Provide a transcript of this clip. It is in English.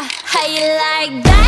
How you like that?